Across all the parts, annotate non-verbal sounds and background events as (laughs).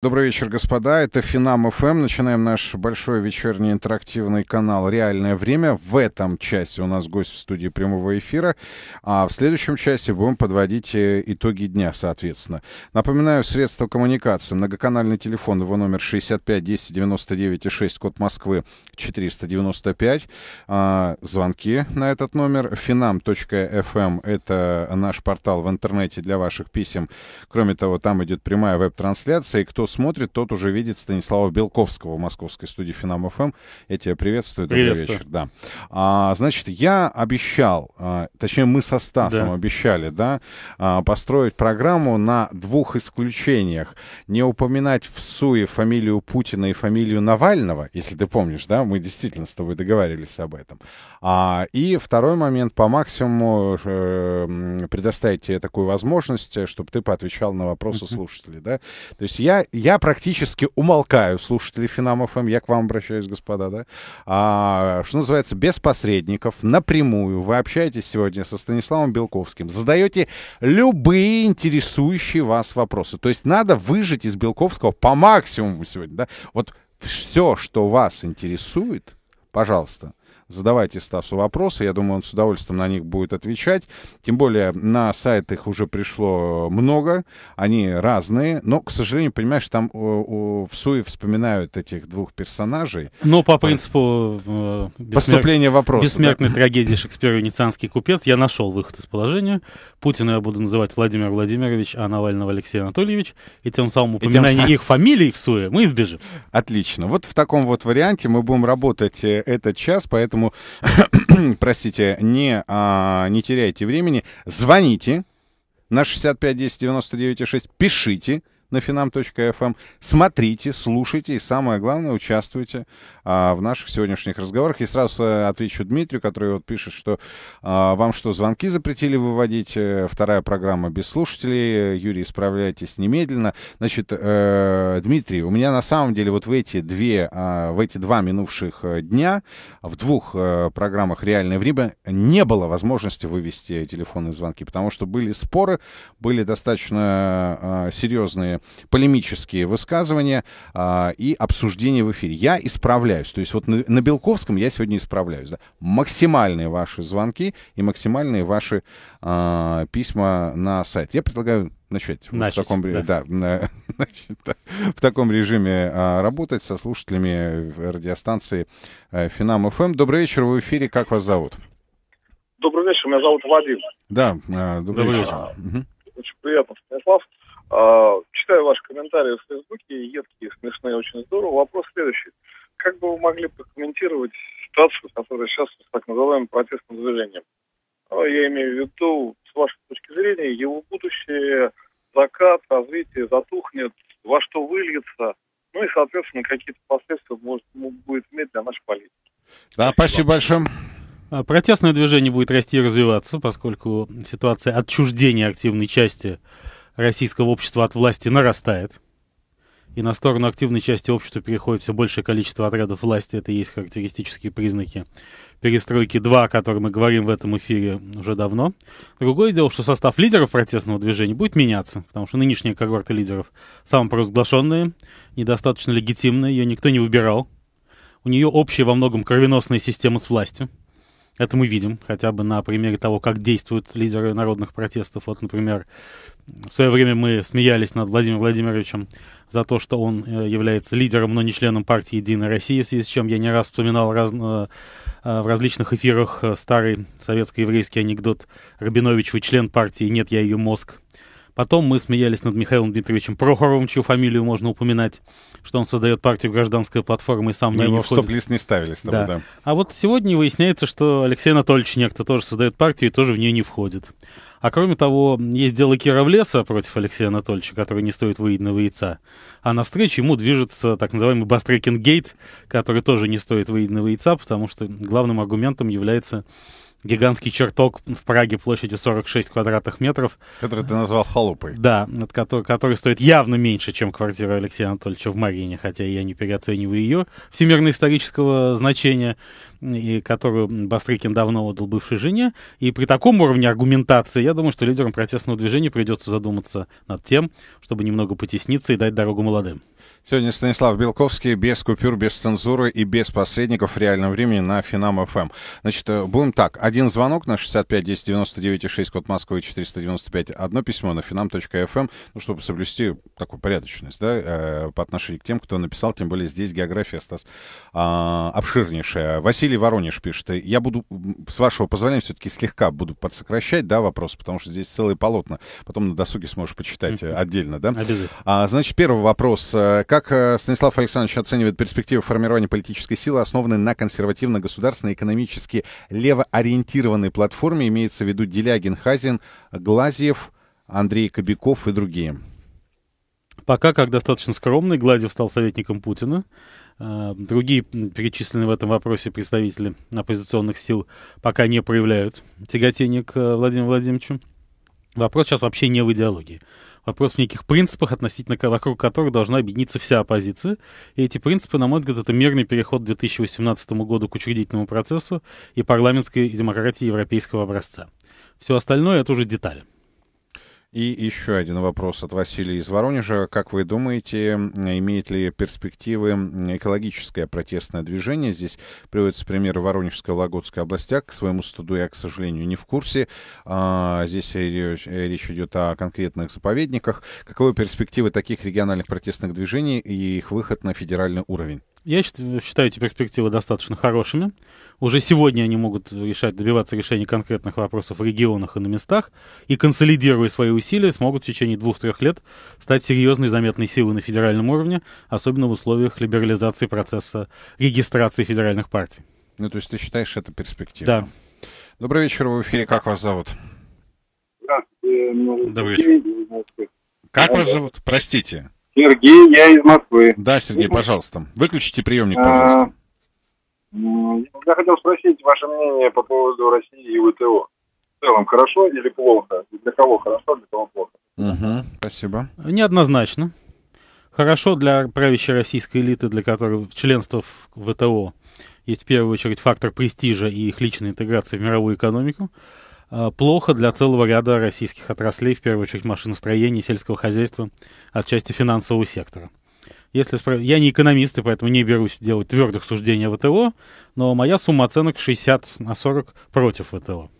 Добрый вечер, господа. Это Финам ФМ. Начинаем наш большой вечерний интерактивный канал «Реальное время». В этом часе у нас гость в студии прямого эфира, а в следующем часе будем подводить э, итоги дня, соответственно. Напоминаю, средства коммуникации. Многоканальный телефон, его номер 65 10 99 и 6, код Москвы 495. А, звонки на этот номер. Finam.fm — это наш портал в интернете для ваших писем. Кроме того, там идет прямая веб-трансляция. И кто смотрит, тот уже видит Станислава Белковского в московской студии Финам ФМ. Я тебя приветствую. Добрый Приветствую. вечер. Да. А, значит, я обещал, а, точнее, мы со Стасом Да. обещали, да, а, построить программу на двух исключениях. Не упоминать в СУе фамилию Путина и фамилию Навального, если ты помнишь, да, мы действительно с тобой договаривались об этом. А, и второй момент, по максимуму э, предоставить тебе такую возможность, чтобы ты поотвечал на вопросы слушателей, да. То есть я, я практически умолкаю слушателей Финам ФМ, я к вам обращаюсь, господа, да. А, что называется, без посредников, напрямую вы общаетесь сегодня со Станиславом Белковским, задаете любые интересующие вас вопросы. То есть надо выжить из Белковского по максимуму сегодня, да. Вот все, что вас интересует, пожалуйста, задавайте Стасу вопросы. Я думаю, он с удовольствием на них будет отвечать. Тем более на сайт их уже пришло много. Они разные. Но, к сожалению, понимаешь, там о, о, в СУе вспоминают этих двух персонажей. Ну, по принципу э, бессмер- Поступление вопроса. бессмертной трагедии Шекспира «Венецианский купец» я нашел выход из положения. Путина я буду называть Владимир Владимирович, а Навального Алексей Анатольевич. И тем самым тем упоминание самым- их фамилий в СУе мы избежим. Отлично. Вот в таком вот варианте мы будем работать э, этот час, поэтому, (coughs) простите, не, а, не теряйте времени. Звоните на 65 10 99 6, пишите на finam.fm, смотрите, слушайте и, самое главное, участвуйте а, в наших сегодняшних разговорах. И сразу э, отвечу Дмитрию, который вот пишет, что а, вам что, звонки запретили выводить? Э, Вторая программа без слушателей. Юрий, исправляйтесь немедленно. Значит, э, Дмитрий, у меня на самом деле вот в эти две, а, в эти два минувших э, дня в двух э, программах «Реальное время» не было возможности вывести телефонные звонки, потому что были споры, были достаточно э, серьезные полемические высказывания а, и обсуждения в эфире. Я исправляюсь. То есть вот на, на Белковском я сегодня исправляюсь. Да? Максимальные ваши звонки и максимальные ваши а, письма на сайт. Я предлагаю начать, вот Начать, в таком да. да, на- (laughs) значит, да, в таком режиме а, работать со слушателями радиостанции э, Финам ФМ. Добрый вечер, вы в эфире. Как вас зовут? Добрый вечер, меня зовут Владимир. Да, а, добрый, Добрый вечер. вечер. Мгм. Очень приятно, Станислав. А, Читаю ваши комментарии в Фейсбуке, едкие, смешные, очень здорово. Вопрос следующий. Как бы вы могли прокомментировать ситуацию, которая сейчас с так называемым протестным движением? Ну, Я имею в виду, с вашей точки зрения, его будущее, закат, развитие затухнет, во что выльется, ну и, соответственно, какие-то последствия может, будет иметь для нашей политики. Да, спасибо большое. А, Протестное движение будет расти и развиваться, поскольку ситуация отчуждения активной части российского общества от власти нарастает. И на сторону активной части общества переходит все большее количество отрядов власти. Это и есть характеристические признаки перестройки 2, о которой мы говорим в этом эфире уже давно. Другое дело, что состав лидеров протестного движения будет меняться, потому что нынешняя когорта лидеров самопровозглашенная, недостаточно легитимная, ее никто не выбирал. У нее общая во многом кровеносная система с властью. Это мы видим хотя бы на примере того, как действуют лидеры народных протестов. Вот, например, в свое время мы смеялись над Владимиром Владимировичем за то, что он э, является лидером, но не членом партии «Единая Россия», в связи с чем я не раз вспоминал раз- э, э, в различных эфирах старый советско-еврейский анекдот «Рабинович, вы член партии, нет, я ее мозг». Потом мы смеялись над Михаилом Дмитриевичем Прохоровым, чью фамилию можно упоминать, что он создает партию «Гражданская платформа» и сам в Мы нее не его в входит. стоп-лист не ставили с тобой, Да. да. А вот сегодня выясняется, что Алексей Анатольевич некто тоже создает партию и тоже в нее не входит. А кроме того, есть дело Кировлеса против Алексея Анатольевича, который не стоит выеденного яйца. А навстречу ему движется так называемый Бастрекин Гейт, который тоже не стоит выеденного яйца, потому что главным аргументом является гигантский чертог в Праге площадью 46 квадратных метров, Который ты назвал халупой. да, над котор- который стоит явно меньше, чем квартира Алексея Анатольевича в Марине, хотя я не переоцениваю ее всемирно-исторического значения. И которую Бастрыкин давно отдал бывшей жене. И при таком уровне аргументации, я думаю, что лидерам протестного движения придется задуматься над тем, чтобы немного потесниться и дать дорогу молодым. Сегодня Станислав Белковский без купюр, без цензуры и без посредников в реальном времени на Финам ФМ. Значит, э, будем так. Один звонок на 65 10 99 6 код Москвы 495. Одно письмо на finam.fm, ну, чтобы соблюсти такую порядочность, да, э, по отношению к тем, кто написал, тем более здесь география, Стас, э, обширнейшая. Василий Воронеж пишет. Я буду, с вашего позволения, все-таки слегка буду подсокращать, да, вопрос, потому что здесь целые полотна. Потом на досуге сможешь почитать mm-hmm. отдельно, да? Обязательно. А, значит, первый вопрос. Э, как э, Станислав Александрович оценивает перспективы формирования политической силы, основанной на консервативно-государственной, экономически левоориентированной платформе, имеется в виду Делягин, Хазин, Глазьев, Андрей Кобяков и другие? Пока как достаточно скромный, Гладьев стал советником Путина. Э, другие перечисленные в этом вопросе представители оппозиционных сил пока не проявляют тяготение к э, Владимиру Владимировичу. Вопрос сейчас вообще не в идеологии. Вопрос в неких принципах, относительно вокруг которых должна объединиться вся оппозиция. И эти принципы, на мой взгляд, это мирный переход к 2018 году к учредительному процессу и парламентской демократии европейского образца. Все остальное — это уже детали. И еще один вопрос от Василия из Воронежа. Как вы думаете, имеет ли перспективы экологическое протестное движение? Здесь приводится пример Воронежской и Вологодской областях. К своему студу я, к сожалению, не в курсе. А, здесь речь, речь идет о конкретных заповедниках. Каковы перспективы таких региональных протестных движений и их выход на федеральный уровень? Я считаю эти перспективы достаточно хорошими. Уже сегодня они могут решать, добиваться решения конкретных вопросов в регионах и на местах, и, консолидируя свои усилия, смогут в течение двух-трех лет стать серьезной заметной силой на федеральном уровне, особенно в условиях либерализации процесса регистрации федеральных партий. Ну, то есть ты считаешь это перспективой? Да. Добрый вечер, в эфире. Как вас зовут? Здравствуйте. Добрый вечер. Как вас зовут? Простите. Сергей, я из Москвы. Да, Сергей, пожалуйста. Выключите приемник, пожалуйста. Я хотел спросить ваше мнение по поводу России и ВТО. В целом, хорошо или плохо? Для кого хорошо, для кого плохо? Угу, спасибо. Неоднозначно. Хорошо для правящей российской элиты, для которой членство в ВТО есть в первую очередь фактор престижа и их личной интеграции в мировую экономику. А, плохо для целого ряда российских отраслей, в первую очередь машиностроения, сельского хозяйства, отчасти финансового сектора. Если спро... Я не экономист, и поэтому не берусь делать твердых суждений о ВТО, но моя сумма оценок 60 на 40 против ВТО.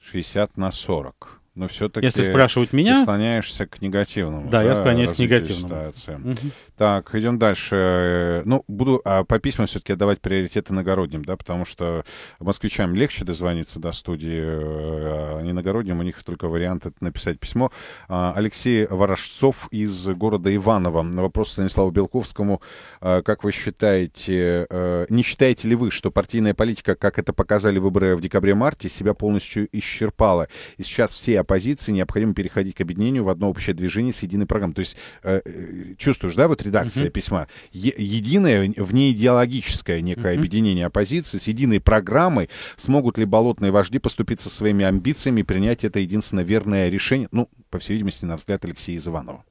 60 на 40 но все-таки Если спрашивать меня, ты склоняешься к негативному. Да, да я склоняюсь к негативному. Ситуации. Угу. Так, идем дальше. Ну, буду а по письмам все-таки отдавать приоритет иногородним, да, потому что москвичам легче дозвониться до студии, а иногородним у них только вариант это написать письмо. А, Алексей Ворожцов из города Иваново. Вопрос Станиславу Белковскому. А, как вы считаете, а, не считаете ли вы, что партийная политика, как это показали выборы в декабре-марте, себя полностью исчерпала? И сейчас все оппозиции необходимо переходить к объединению в одно общее движение с единой программой. То есть э, э чувствуешь, да, вот редакция uh-huh. письма, е- единое, внеидеологическое некое uh-huh. объединение оппозиции с единой программой, смогут ли болотные вожди поступить со своими амбициями и принять это единственно верное решение, ну, по всей видимости, на взгляд Алексея Иванова.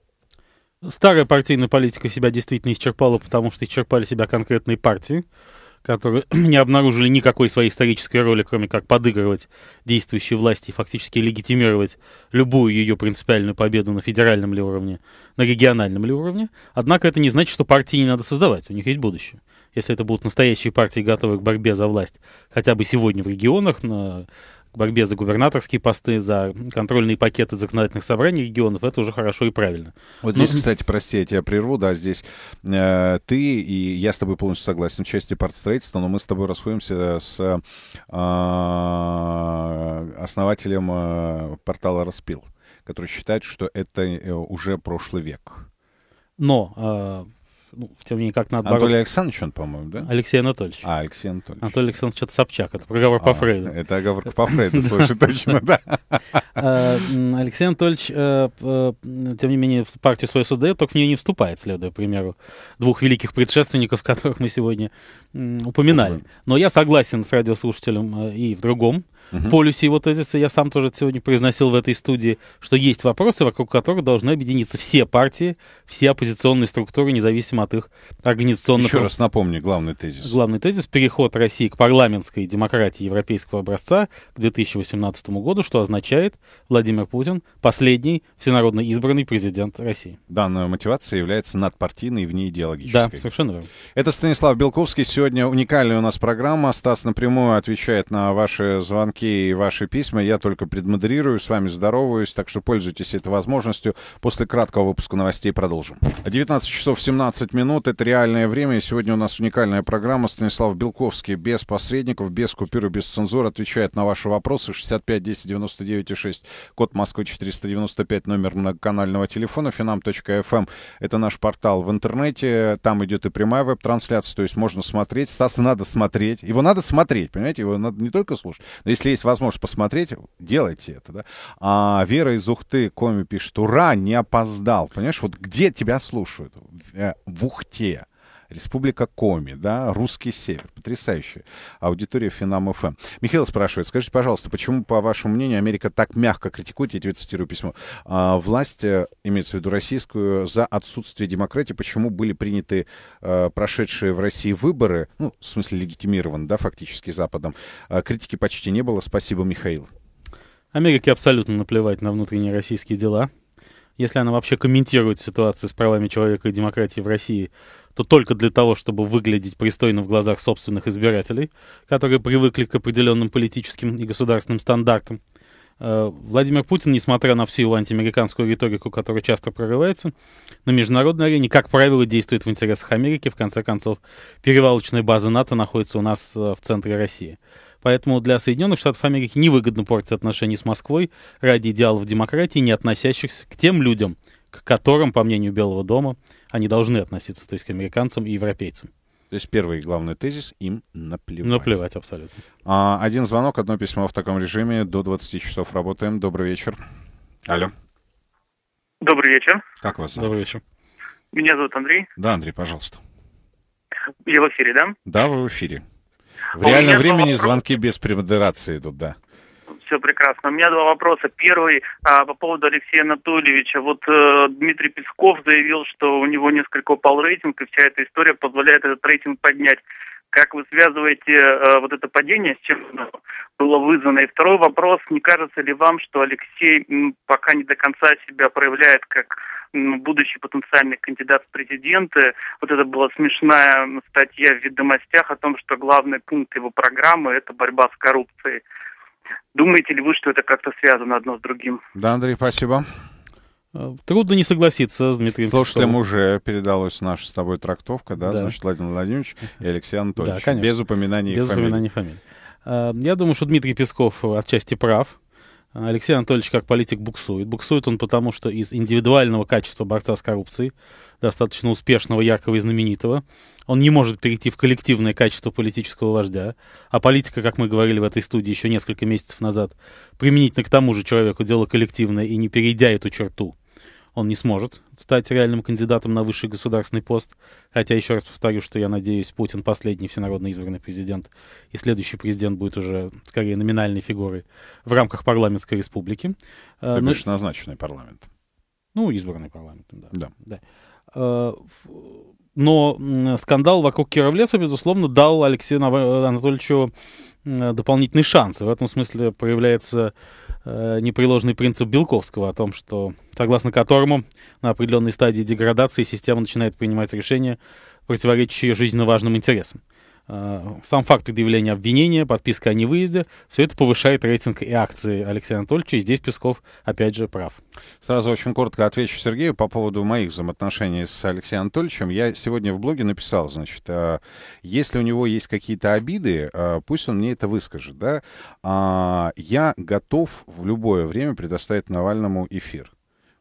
Старая партийная политика себя действительно исчерпала, потому что исчерпали себя конкретные партии которые (clears throat) не обнаружили никакой своей исторической роли, кроме как подыгрывать действующей власти и фактически легитимировать любую ее принципиальную победу на федеральном ли уровне, на региональном ли уровне. Однако это не значит, что партии не надо создавать, у них есть будущее. Если это будут настоящие партии, готовые к борьбе за власть, хотя бы сегодня в регионах, на борьбе за губернаторские посты, за контрольные пакеты законодательных собраний регионов, это уже хорошо и правильно. Вот здесь, Но... кстати, прости, я тебя прерву, да, здесь э, ты, и я с тобой полностью согласен в части партстроительства, но мы с тобой расходимся с э, основателем э, портала «Распил», который считает, что это э, уже прошлый век. Но э, ну, тем не менее, как надо Анатолий Александрович он, по-моему, да? Алексей Анатольевич. А, Алексей Анатольевич. Анатолий Александрович это Собчак, это проговор по а, Фрейду. Это оговорка по Фрейду, слушай, (laughs) точно, да. А, Алексей Анатольевич, э, э, тем не менее, партию свою создает, только в нее не вступает, следуя примеру двух великих предшественников, (laughs) которых мы сегодня упоминали. Но я согласен с радиослушателем э, и в другом. Угу. полюсе его тезиса. Я сам тоже сегодня произносил в этой студии, что есть вопросы, вокруг которых должны объединиться все партии, все оппозиционные структуры, независимо от их организационных... Еще раз напомню, главный тезис. Главный тезис — переход России к парламентской демократии европейского образца к 2018 году, что означает Владимир Путин — последний всенародно избранный президент России. Данная мотивация является надпартийной и внеидеологической. Да, совершенно верно. Это Станислав Белковский. Сегодня уникальная у нас программа. Стас напрямую отвечает на ваши звонки и ваши письма. Я только предмодерирую, с вами здороваюсь, так что пользуйтесь этой возможностью. После краткого выпуска новостей продолжим. 19 часов 17 минут. Это реальное время. И сегодня у нас уникальная программа. Станислав Белковский без посредников, без купюры, без цензуры отвечает на ваши вопросы. 65 10 99 6. Код Москвы 495, номер многоканального телефона. Финам.фм. Эм. Это наш портал в интернете. Там идет и прямая веб-трансляция, то есть можно смотреть. Стаса надо смотреть. Его надо смотреть, понимаете? Его надо не только слушать. Но если есть возможность посмотреть, делайте это, да. А Вера из Ухты Коми пишет, ура, не опоздал. Понимаешь, вот где тебя слушают? В э, Ухте. Республика Коми, да, Русский Север. Потрясающая аудитория Финам ФМ. Михаил спрашивает, скажите, пожалуйста, почему, по вашему мнению, Америка так мягко критикует, я тебе цитирую письмо, а, власть, э, имеется в виду российскую, за отсутствие демократии, почему были приняты а, прошедшие в России выборы, ну, в смысле легитимированы, да, фактически Западом. А, критики почти не было. Спасибо, Михаил. Америке абсолютно наплевать на внутренние российские дела. Если она вообще комментирует ситуацию с правами человека и демократией в России, то только для того, чтобы выглядеть пристойно в глазах собственных избирателей, которые привыкли к определенным политическим и государственным стандартам. Э, Владимир Путин, несмотря на всю его антиамериканскую риторику, которая часто прорывается, на международной арене, как правило, действует в интересах Америки. В конце концов, перевалочная база НАТО находится у нас э, в центре России. Поэтому для Соединенных Штатов Америки невыгодно портить отношения с Москвой ради идеалов демократии, не относящихся к тем людям, к которым, по мнению Белого дома, они должны относиться, то есть к американцам и европейцам. То есть первый главный тезис — им наплевать. Наплевать, абсолютно. А, один звонок, одно письмо в таком режиме. До 20 часов работаем. Добрый вечер. Алло. Добрый вечер. Как вас зовут? Добрый вечер. Меня зовут Андрей. Да, Андрей, пожалуйста. Я в эфире, да? Да, вы в эфире. В реальном времени звонки без премодерации идут, да все прекрасно. У меня два вопроса. Первый а, по поводу Алексея Анатольевича. Вот э, Дмитрий Песков заявил, что у него несколько упал рейтинг, и вся эта история позволяет этот рейтинг поднять. Как вы связываете э, вот это падение, с чем было вызвано? И второй вопрос, не кажется ли вам, что Алексей м, пока не до конца себя проявляет как м, будущий потенциальный кандидат в президенты? Вот это была смешная статья в «Ведомостях» о том, что главный пункт его программы – это борьба с коррупцией. Думаете ли вы, что это как-то связано одно с другим? Да, Андрей, спасибо. Э, трудно не согласиться с Дмитрием Слушателям уже передалась наша с тобой трактовка, да, да. значит, Владимир Владимирович и Алексей Анатольевич. Да, конечно. Без упоминания Без фамилии. упоминания фамилии. Э, я думаю, что Дмитрий Песков отчасти прав. Алексей Анатольевич как политик буксует. Буксует он потому, что из индивидуального качества борца с коррупцией, достаточно успешного, яркого и знаменитого, он не может перейти в коллективное качество политического вождя. А политика, как мы говорили в этой студии еще несколько месяцев назад, применительно к тому же человеку дело коллективное, и не перейдя эту черту, он не сможет стать реальным кандидатом на высший государственный пост. Хотя, еще раз повторю, что я надеюсь, Путин последний всенародно избранный президент, и следующий президент будет уже скорее номинальной фигурой в рамках парламентской республики. Ты Но... бишь назначенный парламент. Ну, избранный парламент, да. Да. да. Э, но скандал вокруг Кировлеса, безусловно, дал Алексею Анатольевичу дополнительный шанс. И в этом смысле проявляется э, непреложный принцип Белковского о том, что, согласно которому на определенной стадии деградации система начинает принимать решения, противоречащие жизненно важным интересам. Э, сам факт предъявления обвинения, подписка о невыезде, все это повышает рейтинг и акции Алексея Анатольевича, и здесь Песков опять же прав. Сразу очень коротко отвечу Сергею по поводу моих взаимоотношений с Алексеем Анатольевичем. Я сегодня в блоге написал, значит, э, если у него есть какие-то обиды, э, пусть он мне это выскажет, да. А, я готов в любое время предоставить Навальному эфир.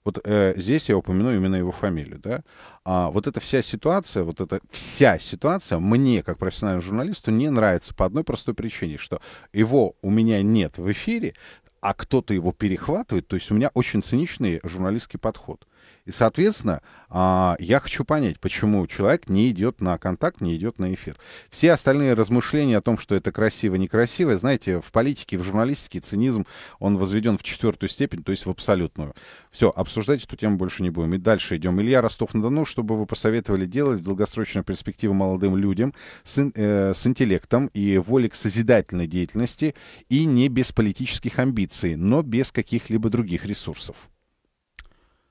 Вот э, здесь я упомяну именно его фамилию, да. А вот эта вся ситуация, вот эта вся ситуация мне, как профессиональному журналисту, не нравится по одной простой причине, что его у меня нет в эфире, а кто-то его перехватывает. То есть у меня очень циничный журналистский подход. И, соответственно, а, я хочу понять, почему человек не идет на контакт, не идет на эфир. Все остальные размышления о том, что это красиво, некрасиво, знаете, в политике, в журналистике цинизм, он возведен в четвертую степень, то есть в абсолютную. Все, обсуждать эту тему больше не будем. И дальше идем. Илья Ростов-на-Дону, чтобы вы посоветовали делать в долгосрочную перспективу молодым людям с, э, с интеллектом и волей к созидательной деятельности и не без политических амбиций, но без каких-либо других ресурсов.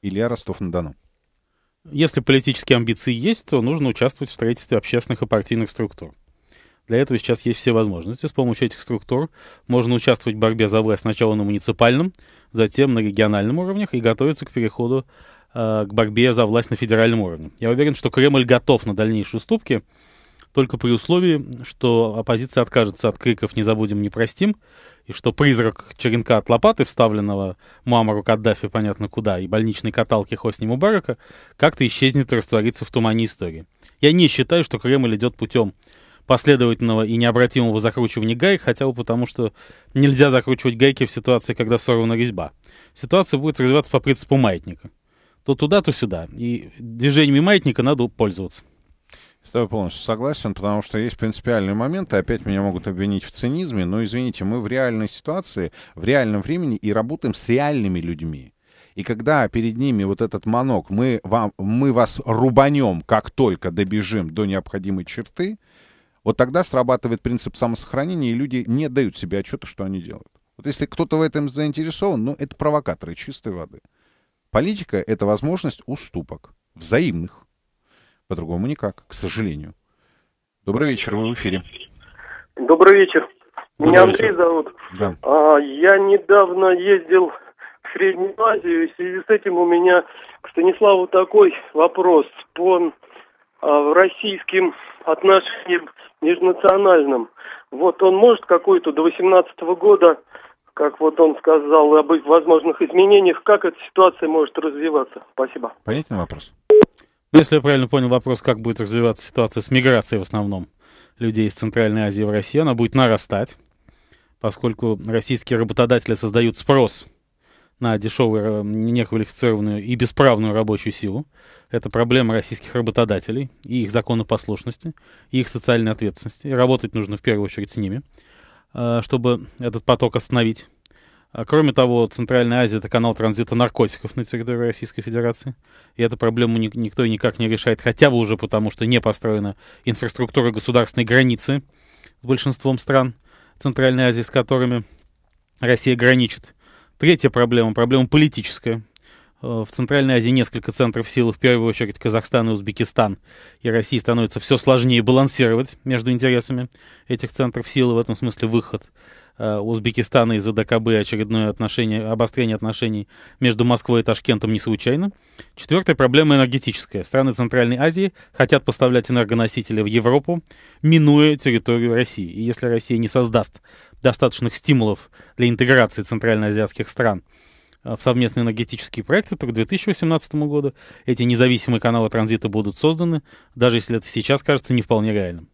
Илья Ростов-на-Дону. Если политические амбиции есть, то нужно участвовать в строительстве общественных и партийных структур. Для этого сейчас есть все возможности. С помощью этих структур можно участвовать в борьбе за власть сначала на муниципальном, затем на региональном уровнях и готовиться к переходу э, к борьбе за власть на федеральном уровне. Я уверен, что Кремль готов на дальнейшие уступки, только при условии, что оппозиция откажется от криков «не забудем, не простим», и что призрак черенка от лопаты, вставленного Муамару Каддафи понятно куда, и больничной каталки Хосни Мубарака, как-то исчезнет и растворится в тумане истории. Я не считаю, что Кремль идет путем последовательного и необратимого закручивания гаек, хотя бы потому, что нельзя закручивать гайки в ситуации, когда сорвана резьба. Ситуация будет развиваться по принципу маятника. То туда, то сюда. И движениями маятника надо пользоваться. С тобой полностью согласен, потому что есть принципиальные моменты. Опять меня могут обвинить в цинизме, но, извините, мы в реальной ситуации, в реальном времени и работаем с реальными людьми. И когда перед ними вот этот манок, мы, вам, мы вас рубанем, как только добежим до необходимой черты, вот тогда срабатывает принцип самосохранения, и люди не дают себе отчета, что они делают. Вот если кто-то в этом заинтересован, ну, это провокаторы чистой воды. Политика — это возможность уступок, взаимных. По-другому никак, к сожалению. Добрый вечер, вы в эфире. Добрый вечер. Меня Добрый Андрей вечер. зовут. Да. А, я недавно ездил в Среднюю Азию, и в связи с этим у меня к Станиславу такой вопрос по а, российским отношениям межнациональным. Вот он может какой-то до 18 года, как вот он сказал, об возможных изменениях, как эта ситуация может развиваться? Спасибо. Понятен вопрос? Ну, если я правильно понял вопрос, как будет развиваться ситуация с миграцией в основном людей из Центральной Азии в Россию, она будет нарастать, поскольку российские работодатели создают спрос на дешевую, э, неквалифицированную и бесправную рабочую силу. Это проблема российских работодателей и их законопослушности, и их социальной ответственности. И работать нужно в первую очередь с ними, э, чтобы этот поток остановить. А Кроме того, Центральная Азия — это канал транзита наркотиков на территории Российской Федерации. И эту проблему ни- никто никак не решает, хотя бы уже потому, что не построена инфраструктура государственной границы с большинством стран Центральной Азии, с которыми Россия граничит. Третья проблема — проблема политическая. Э, В Центральной Азии несколько центров силы, в первую очередь Казахстан и Узбекистан. И России становится все сложнее балансировать между интересами этих центров силы. В этом смысле выход Узбекистана из АДКБ очередное отношение, обострение отношений между Москвой и Ташкентом не случайно. Четвертая проблема энергетическая. Страны Центральной Азии хотят поставлять энергоносители в Европу, минуя территорию России. И если Россия не создаст достаточных стимулов для интеграции центральноазиатских стран э, в совместные энергетические проекты, то к 2018 году эти независимые каналы транзита будут созданы, даже если это сейчас кажется не вполне реальным.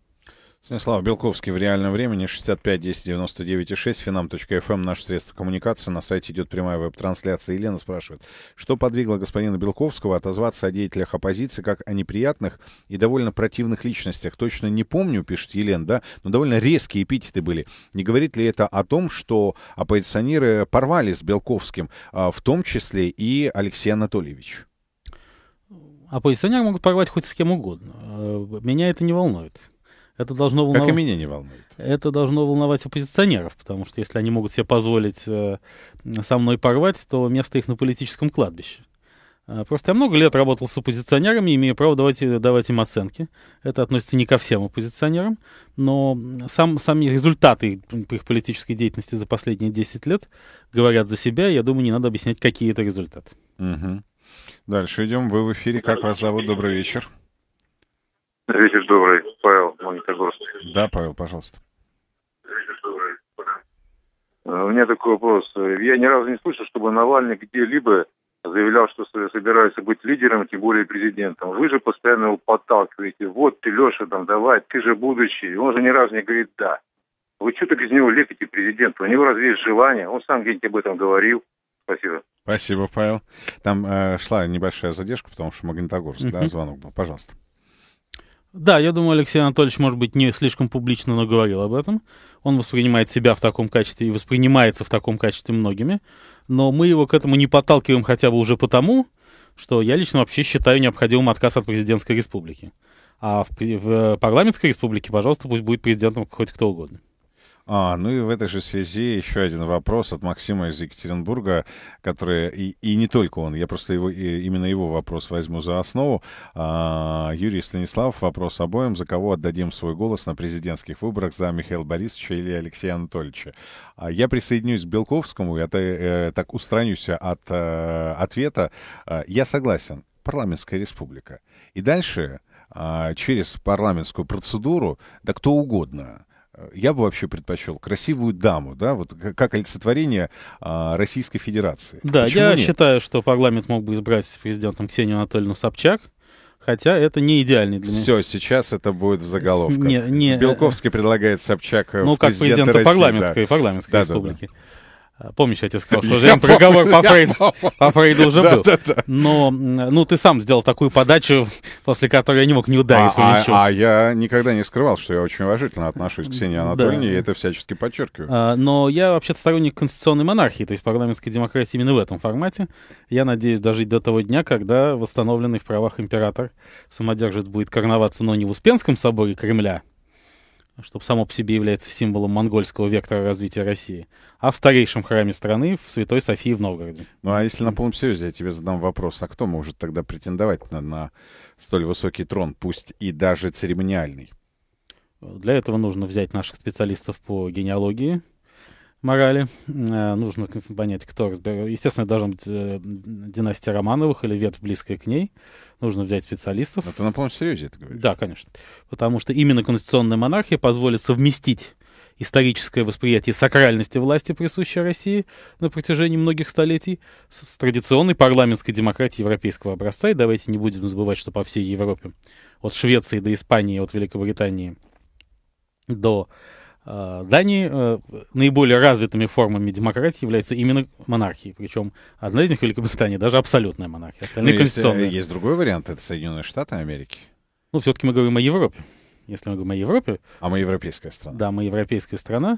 Станислав Белковский в реальном времени, 65 10 99 6, finam.fm, наше средство коммуникации. На сайте идет прямая веб-трансляция. Елена спрашивает, что подвигло господина Белковского отозваться о деятелях оппозиции как о неприятных и довольно противных личностях? Точно не помню, пишет Елена, да, но довольно резкие эпитеты были. Не говорит ли это о том, что оппозиционеры порвали с Белковским, а, в том числе и Алексей Анатольевич? Оппозиционеры могут порвать хоть с кем угодно. Э, Меня это не волнует. Это должно Как и волновать... меня не волнует. Это должно волновать оппозиционеров, потому что если они могут себе позволить э, со мной порвать, то место их на политическом кладбище. Э, Просто я много лет работал с оппозиционерами, имею право давать, давать им оценки. Это относится не ко всем оппозиционерам, но сам, сами результаты их, их политической деятельности за последние 10 лет говорят за себя. Я думаю, не надо объяснять, какие это результаты. Мгм. Дальше идем. Вы в эфире. Как вас зовут? Добрый вечер. Вечер добрый, Павел Магнитогорск. Да, Павел, пожалуйста. Э, У меня такой вопрос. Я ни разу не слышал, чтобы Навальный где-либо заявлял, что со- собирается быть лидером, тем более президентом. Вы же постоянно его подталкиваете. Вот ты, Леша, там, давай, ты же будущий. Он же ни разу не говорит «да». Вы что так из него лепите президента? У него разве есть желание? Он сам где-нибудь об этом говорил. Спасибо. Спасибо, Павел. Там э, шла небольшая задержка, потому что Магнитогорск, да, Мгм. звонок был. Пожалуйста. Да, я думаю, Алексей Анатольевич, может быть, не слишком публично, но говорил об этом. Он воспринимает себя в таком качестве и воспринимается в таком качестве многими. Но мы его к этому не подталкиваем хотя бы уже потому, что я лично вообще считаю необходимым отказ от президентской республики. А в, в парламентской республике, пожалуйста, пусть будет президентом хоть кто угодно. А, ну и в этой же связи еще один вопрос от Максима из Екатеринбурга, который, и, и не только он, я просто его, и- именно его вопрос возьму за основу. А, Юрий Станислав, вопрос обоим, за кого отдадим свой голос на президентских выборах, за Михаила Борисовича или Алексея Анатольевича? А, я присоединюсь к Белковскому, я э, так устранюсь от э, ответа. А, я согласен, парламентская республика. И дальше а, через парламентскую процедуру, да кто угодно, я бы вообще предпочел красивую даму, да, вот как олицетворение а, Российской Федерации. Да, Почему я нет? считаю, что парламент мог бы избрать президентом Ксению Анатольевну Собчак, хотя это не идеальный для меня. Все, сейчас это будет в заголовках. Не- не- Белковский предлагает Собчак э, Ну, в как президенты президента России, парламентской, парламентской Да, да, республики. А, Помнишь, я тебе сказал, что уже приговор по Фрейду, по Фрейду уже Да, был. да, да. Но, ну, ты сам сделал такую подачу, (laughs) после которой я не мог не А, ударить а- мячу. а я никогда не скрывал, что я очень уважительно отношусь к Ксении Да. Анатольевне, и это всячески подчеркиваю. А, Но я вообще-то сторонник конституционной монархии, то есть парламентской демократии именно в этом формате. Я надеюсь дожить до того дня, когда восстановленный в правах император самодержец будет короноваться, но не в Успенском соборе Кремля, что само по себе является символом монгольского вектора развития России, а в старейшем храме страны, в Святой Софии в Новгороде. Ну, а если на полном серьезе я тебе задам вопрос, а кто может тогда претендовать на, на столь высокий трон, пусть и даже церемониальный? Для этого нужно взять наших специалистов по генеалогии, морали. Э, Нужно понять, кто разбирает. Естественно, должна быть э, династия Романовых или ветвь близкая к ней. Нужно взять специалистов. Ну, ты на полном серьезе это говоришь? Да, конечно. Потому что именно конституционная монархия позволит совместить историческое восприятие сакральности власти, присущей России на протяжении многих столетий, с, традиционной парламентской демократией европейского образца. И давайте не будем забывать, что по всей Европе, от Швеции до Испании, от Великобритании до Дании, э, наиболее развитыми формами демократии являются именно монархии. Причем одна из них, Великобритания, даже абсолютная монархия. Ну, Остальные есть, э, есть другой вариант, это Соединенные Штаты Америки. Ну, все-таки мы говорим о Европе. Если мы говорим о Европе, А мы европейская страна. да, мы европейская страна,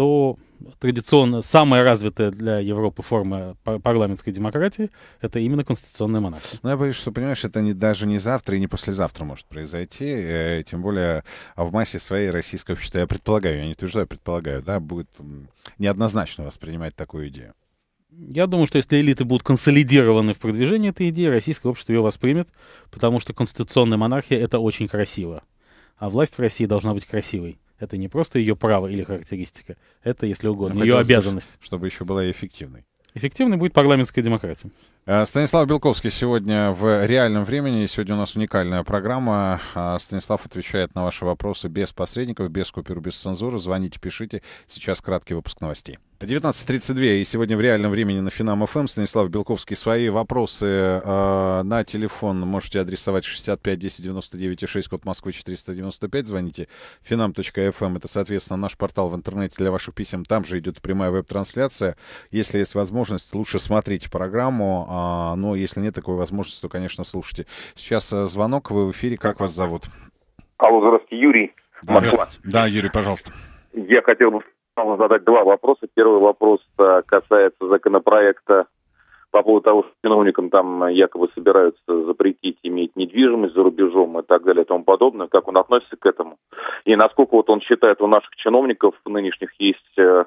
то традиционно самая развитая для Европы форма пар- парламентской демократии — это именно конституционная монархия. Ну, я боюсь, что, понимаешь, это не, даже не завтра и не послезавтра может произойти. э, тем более в массе своей российское общество, я предполагаю, я не утверждаю, предполагаю, да, будет неоднозначно воспринимать такую идею. Я думаю, что если элиты будут консолидированы в продвижении этой идеи, российское общество ее воспримет, потому что конституционная монархия — это очень красиво. А власть в России должна быть красивой. Это не просто ее право или характеристика, это, если угодно, Ну, ее обязанность. Чтобы еще была и эффективной. Эффективной будет парламентская демократия. Э, Станислав Белковский сегодня в реальном времени. Сегодня у нас уникальная программа. А, Станислав отвечает на ваши вопросы без посредников, без купюр, без цензуры. Звоните, пишите. Сейчас краткий выпуск новостей. 19.32, и сегодня в реальном времени на Финам ФМ Станислав Белковский свои вопросы э, на телефон можете адресовать 65 10 99 6, код Москвы 495. Звоните finam.fm, это, соответственно, наш портал в интернете для ваших писем. Там же идет прямая веб-трансляция. Если есть возможность, лучше смотрите программу, а, но если нет такой возможности, то, конечно, слушайте. Сейчас э, звонок, вы в эфире, как вас зовут? Алло, здравствуйте, Юрий. Да, Москва. Да, Юрий, пожалуйста. Я хотел бы сначала задать два вопроса. Первый вопрос э, касается законопроекта по поводу того, что чиновникам там якобы собираются запретить иметь недвижимость за рубежом и так далее и тому подобное. Как он относится к этому? И насколько вот он считает, у наших чиновников нынешних есть э,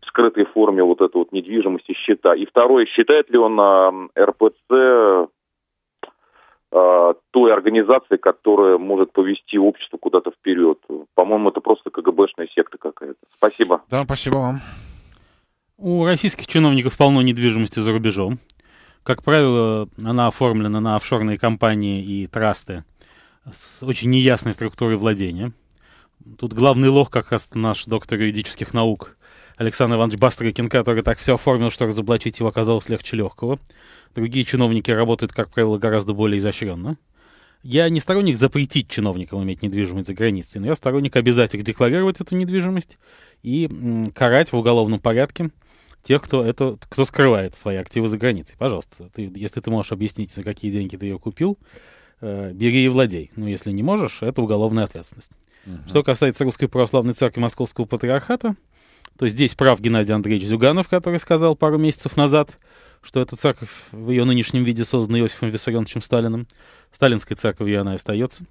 в скрытой форме вот эту вот недвижимость и счета. И второе, считает ли он э, РПЦ той организацией, которая может повести общество куда-то вперед. По-моему, это просто КГБшная секта какая-то. Спасибо. Да, спасибо вам. У российских чиновников полно недвижимости за рубежом. Как правило, она оформлена на офшорные компании и трасты с очень неясной структурой владения. Тут главный лох как раз наш доктор юридических наук Александр Иванович Бастрыкин, который так все оформил, что разоблачить его оказалось легче легкого. Другие чиновники работают, как правило, гораздо более изощренно. Я не сторонник запретить чиновникам иметь недвижимость за границей, но я сторонник обязать их декларировать эту недвижимость и м, карать в уголовном порядке тех, кто, это, кто скрывает свои активы за границей. Пожалуйста, ты, если ты можешь объяснить, за какие деньги ты ее купил, э, бери и владей. Но если не можешь, это уголовная ответственность. Угу. Что касается Русской Православной Церкви Московского Патриархата, то здесь прав Геннадий Андреевич Зюганов, который сказал пару месяцев назад, что эта церковь в ее нынешнем виде создана Иосифом Виссарионовичем Сталиным. Сталинской церковью она остается.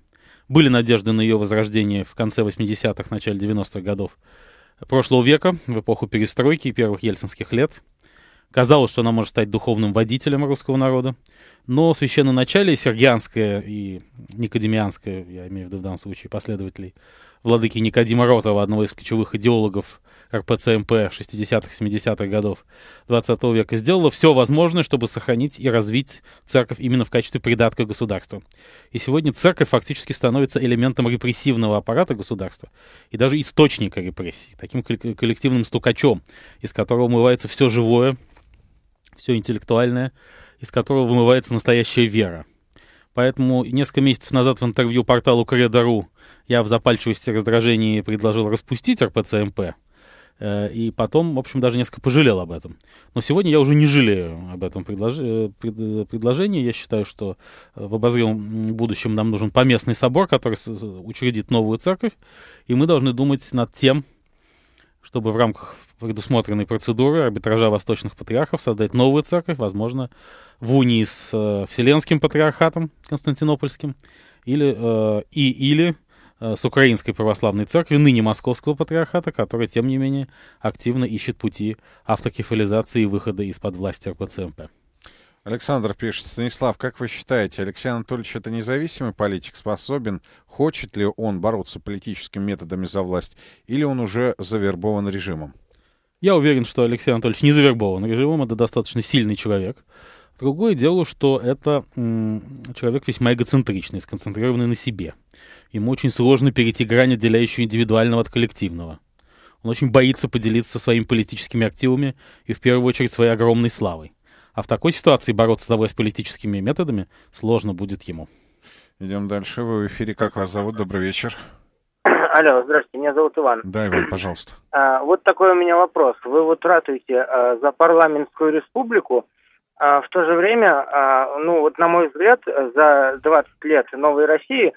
Были надежды на ее возрождение в конце 80-х, начале 90-х годов прошлого века, в эпоху перестройки и первых ельцинских лет. Казалось, что она может стать духовным водителем русского народа. Но священноначалие Сергианское и Никодемианское, я имею в виду в данном случае последователей владыки Никодима Ротова, одного из ключевых идеологов РПЦМП 60-х, 70-х годов 20 века, сделала все возможное, чтобы сохранить и развить церковь именно в качестве придатка государства. И сегодня церковь фактически становится элементом репрессивного аппарата государства и даже источника репрессий, таким коллективным стукачом, из которого умывается все живое, все интеллектуальное, из которого вымывается настоящая вера. Поэтому несколько месяцев назад в интервью порталу Кредо.ру я в запальчивости и раздражении предложил распустить РПЦМП, и потом, в общем, даже несколько пожалел об этом. Но сегодня я уже не жалею об этом предлож... Э, предложении. Я считаю, что э, в обозримом будущем нам нужен поместный собор, который учредит новую церковь. И мы должны думать над тем, чтобы в рамках предусмотренной процедуры арбитража восточных патриархов создать новую церковь, возможно, в унии с Вселенским патриархатом Константинопольским, или, э, и, или Э, с Украинской Православной Церкви, ныне Московского Патриархата, который, тем не менее, активно ищет пути автокефализации и выхода из-под власти РПЦМП. Александр пишет, Станислав, как вы считаете, Алексей Анатольевич это независимый политик, способен, хочет ли он бороться политическими методами за власть, или он уже завербован режимом? Я уверен, что Алексей Анатольевич не завербован режимом, это достаточно сильный человек. Другое дело, что это человек весьма эгоцентричный, сконцентрированный на себе. Ему очень сложно перейти грань, отделяющую индивидуального от коллективного. Он очень боится поделиться своими политическими активами и в первую очередь своей огромной славой. А в такой ситуации бороться за власть политическими методами сложно будет ему. Идем дальше. Вы в эфире. Как вас зовут? Добрый вечер. Алло, здравствуйте, меня зовут Иван. Да, Иван, пожалуйста. А, вот такой у меня вопрос. Вы вот ратуете а, за парламентскую республику, а, в то же время, а, ну вот на мой взгляд, за 20 лет новой России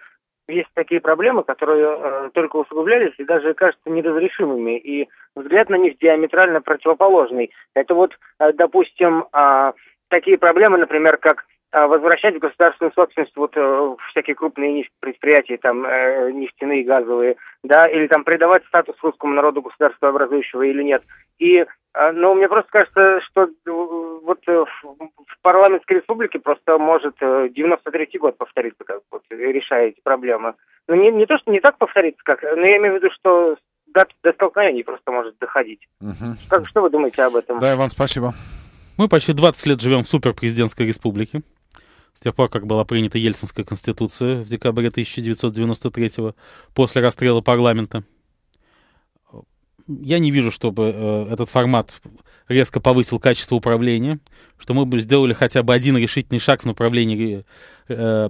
есть такие проблемы, которые э, только усугублялись и даже кажутся неразрешимыми, и взгляд на них диаметрально противоположный. Это вот, э, допустим, э, такие проблемы, например, как возвращать в государственную собственность вот э, всякие крупные предприятия, там э, нефтяные, газовые, да, или там придавать статус русскому народу государства образующего или нет. И а, ну, мне просто кажется, что э, вот в парламентской республике просто может 93-й э, год повториться, как вот, решая эти проблемы. Ну, не, не то, что не так повториться, как, но я имею в виду, что до, до столкновений просто может доходить. Угу. Как, что вы думаете об этом? Да, Иван, спасибо. Мы почти 20 лет живем в суперпрезидентской республике. С тех пор, как была принята Ельцинская конституция в декабре 1993 после расстрела парламента я не вижу, чтобы э, этот формат резко повысил качество управления, что мы бы сделали хотя бы один решительный шаг в направлении э, э,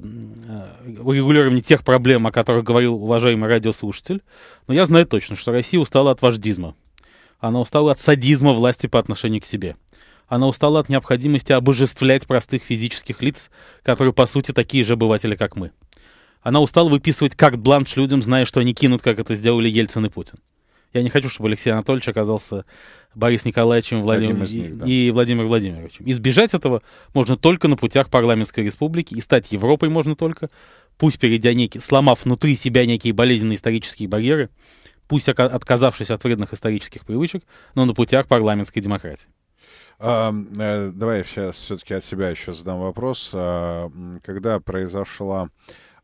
урегулирования тех проблем, о которых говорил уважаемый радиослушатель. Но я знаю точно, что Россия устала от вождизма. Она устала от садизма власти по отношению к себе. Она устала от необходимости обожествлять простых физических лиц, которые, по сути, такие же обыватели, как мы. Она устала выписывать карт-бланш людям, зная, что они кинут, как это сделали Ельцин и Путин. Я не хочу, чтобы Алексей Анатольевич оказался Борис Николаевичем Владимир, них, и, да. и Владимир Владимировичем. Избежать этого можно только на путях парламентской республики, и стать Европой можно только, пусть перейдя некие, сломав внутри себя некие болезненные исторические барьеры, пусть отказавшись от вредных исторических привычек, но на путях парламентской демократии. А, давай я сейчас все-таки от себя еще задам вопрос. А, когда произошла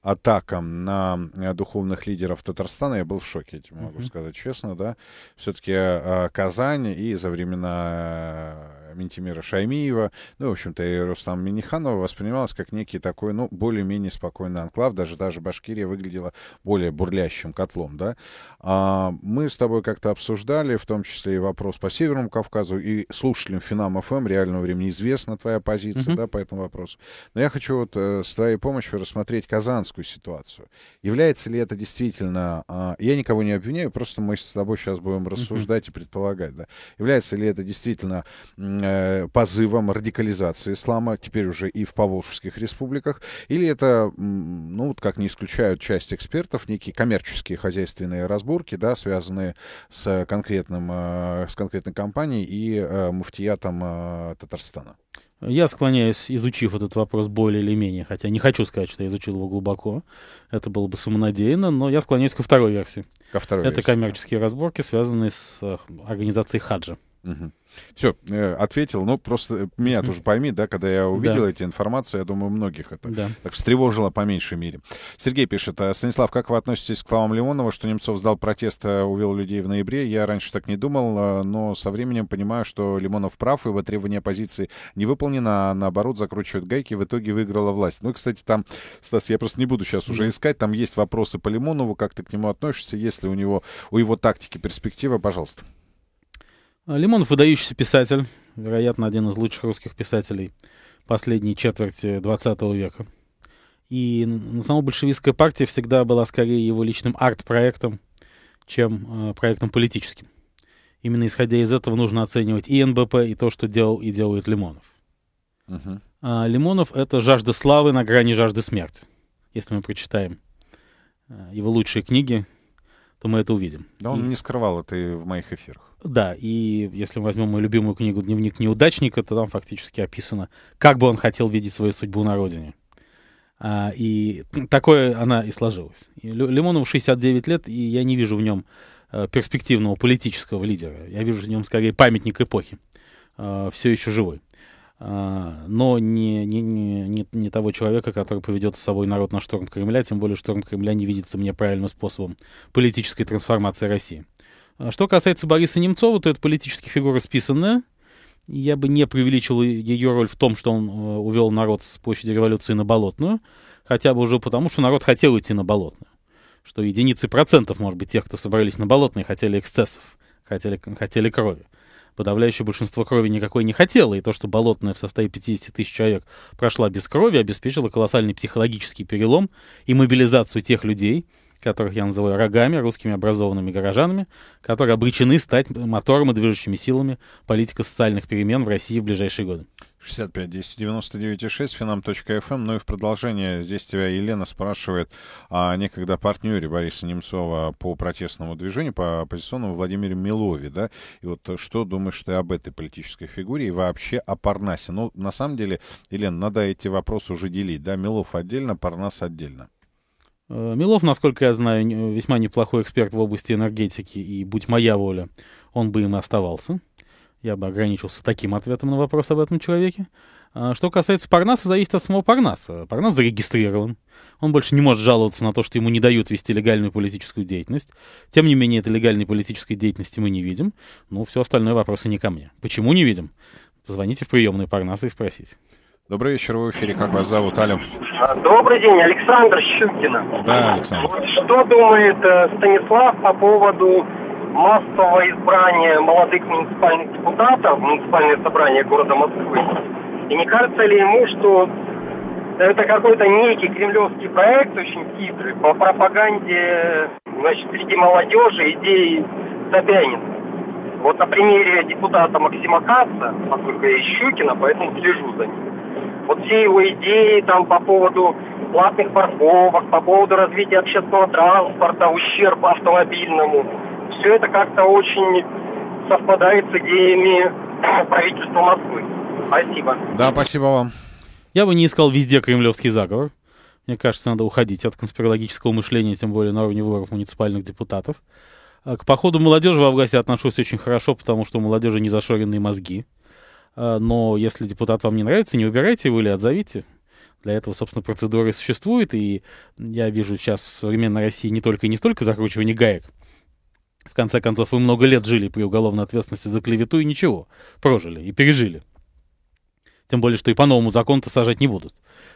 атака на э, духовных лидеров Татарстана, я был в шоке, этим могу mm-hmm. сказать честно, да. Все-таки э, Казань и за времена Ментимира Шаймиева, ну, в общем-то, и Рустам Миниханова воспринималось как некий такой, ну, более-менее спокойный анклав, даже, даже Башкирия выглядела более бурлящим котлом, да. А, мы с тобой как-то обсуждали, в том числе и вопрос по Северному Кавказу, и слушателям Финам ФМ реального времени известна твоя позиция, mm-hmm. да, по этому вопросу. Но я хочу вот э, с твоей помощью рассмотреть казанскую ситуацию. Является ли это действительно... Э, я никого не обвиняю, просто мы с тобой сейчас будем рассуждать mm-hmm. и предполагать, да. Является ли это действительно э, позывом радикализации ислама, теперь уже и в поволжских республиках, или это, ну, вот как не исключают часть экспертов, некие коммерческие хозяйственные разборки, да, связанные с конкретным, э, с конкретной компанией и э, муфтиятом Татарстана? Я склоняюсь, изучив этот вопрос более или менее, хотя не хочу сказать, что я изучил его глубоко, это было бы самонадеянно, но я склоняюсь ко второй версии. Ко второй это версии. коммерческие разборки, связанные с организацией хаджа. Угу. Все, э, ответил. Ну, просто меня mm-hmm. тоже пойми, да, когда я увидел да. эти информации, я думаю, многих это да. так встревожило по меньшей мере. Сергей пишет, «А, Станислав, как вы относитесь к словам Леонова, что Немцов сдал протест, а увел людей в ноябре? Я раньше так не думал, но со временем понимаю, что Лимонов прав, его требование оппозиции не выполнено, а наоборот закручивают гайки, в итоге выиграла власть. Ну, кстати, там, Стас, я просто не буду сейчас уже искать, там есть вопросы по Лимонову, как ты к нему относишься, если у него, у его тактики перспектива, пожалуйста. А, Лимонов выдающийся писатель, вероятно, один из лучших русских писателей последней четверти 20 века. И на самом большевистская партия всегда была скорее его личным арт-проектом, чем э, проектом политическим. Именно исходя из этого нужно оценивать и НБП, и то, что делал и делает Лимонов. Uh-huh. А, Лимонов — это жажда славы на грани жажды смерти. Если мы прочитаем э, его лучшие книги, то мы это увидим. Да, он и... не скрывал это и в моих эфирах. Да, и если мы возьмем мою любимую книгу «Дневник неудачника», то там фактически описано, как бы он хотел видеть свою судьбу на родине. А, и такое она и сложилась. И Лимонову 69 лет, и я не вижу в нем а, перспективного политического лидера. Я вижу в нем скорее памятник эпохи, а, все еще живой. А, но не, не, не, не того человека, который поведет с собой народ на штурм Кремля, тем более штурм Кремля не видится мне правильным способом политической трансформации России. А что касается Бориса Немцова, то это политическая фигура списанная. Я бы не преувеличил ее роль в том, что он э, увел народ с площади революции на Болотную, хотя бы уже потому, что народ хотел идти на Болотную. Что единицы процентов, может быть, тех, кто собрались на Болотной, хотели эксцессов, хотели, хотели крови. Подавляющее большинство крови никакой не хотело, и то, что Болотная в составе 50 тысяч человек прошла без крови, обеспечило колоссальный психологический перелом и мобилизацию тех людей, которых я называю рогами, русскими образованными горожанами, которые обречены стать мотором и движущими силами политико-социальных перемен в России в ближайшие годы. 65 10 99 6 финам.фм. Ну и в продолжение здесь тебя Елена спрашивает о некогда партнере Бориса Немцова по протестному движению, по оппозиционному Владимире Милове, да? И вот что думаешь ты об этой политической фигуре и вообще о Парнасе? Ну, на самом деле, Елена, надо эти вопросы уже делить, да? Милов отдельно, Парнас отдельно. Э, Милов, насколько я знаю, весьма неплохой эксперт в области энергетики, и будь моя воля, он бы им и оставался. Я бы ограничился таким ответом на вопрос об этом человеке. А что касается Парнаса, зависит от самого Парнаса. Парнас зарегистрирован. Он больше не может жаловаться на то, что ему не дают вести легальную политическую деятельность. Тем не менее, этой легальной политической деятельности мы не видим. Ну, все остальное вопросы не ко мне. Почему не видим? Позвоните в приемную Парнаса и спросите. Добрый вечер, в эфире. Как вас зовут, Алю? Добрый день, Александр Щукина. Да, Александр. Что думает э, Станислав по поводу массового избрания молодых муниципальных депутатов муниципальное собрание города Москвы? И не кажется ли ему, что это какой-то некий кремлевский проект очень хитрый по пропаганде значит, среди молодежи идеи Собянина? Вот на примере депутата Максима Касса, поскольку я из Щукина, поэтому слежу за ним вот все его идеи там по поводу платных парковок, по поводу развития общественного транспорта, ущерб автомобильному, все это как-то очень совпадает с идеями (coughs) правительства Москвы. Спасибо. Да, спасибо вам. Я бы не искал везде кремлевский заговор. Мне кажется, надо уходить от конспирологического мышления, тем более на уровне выборов муниципальных депутатов. А к походу молодежи в Афгасе отношусь очень хорошо, потому что у молодежи не зашоренные мозги. А, но если депутат вам не нравится, не выбирайте его или отзовите. Для этого, собственно, процедуры существуют, и я вижу сейчас в современной России не только и не столько закручивание гаек В конце концов, вы много лет жили при уголовной ответственности за клевету и ничего. Прожили и пережили. Тем более, что и по новому закону-то сажать не будут.